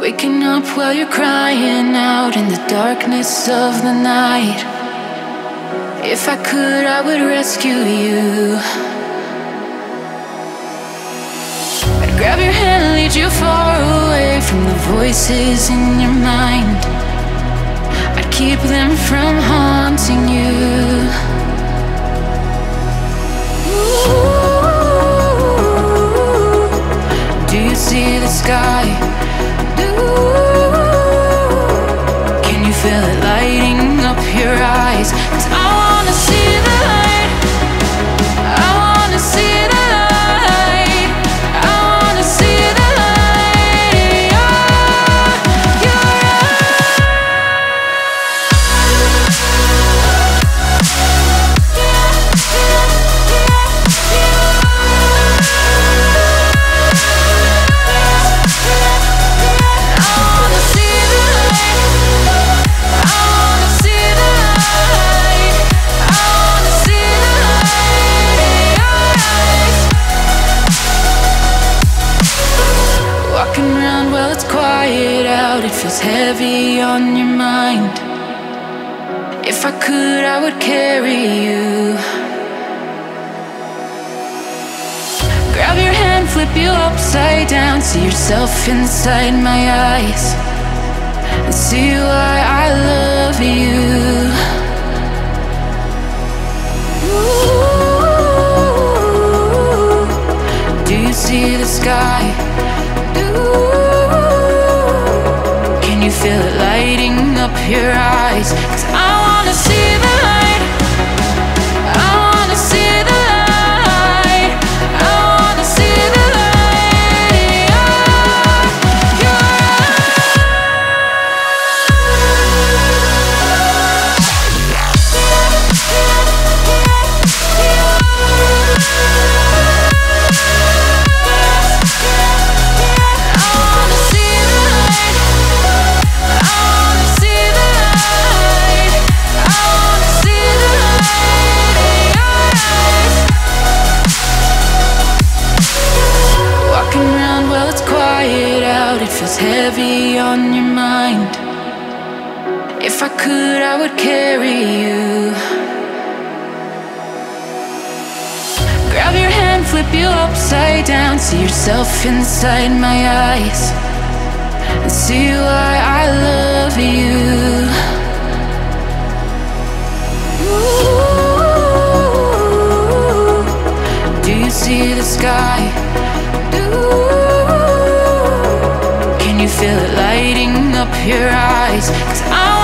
Waking up while you're crying out in the darkness of the night. If I could, I would rescue you. I'd grab your hand and lead you far away from the voices in your mind. I'd keep them from haunting you. Ooh, do you see the sky? Feel it lighting up your eyes? 'Cause it feels heavy on your mind. If I could, I would carry you. Grab your hand, flip you upside down, see yourself inside my eyes, and see why I love you. Your eyes? Feels heavy on your mind. If I could, I would carry you. Grab your hand, flip you upside down, see yourself inside my eyes, and see why I love you. Ooh, do you see the sky? Feel it lighting up your eyes? 'Cause I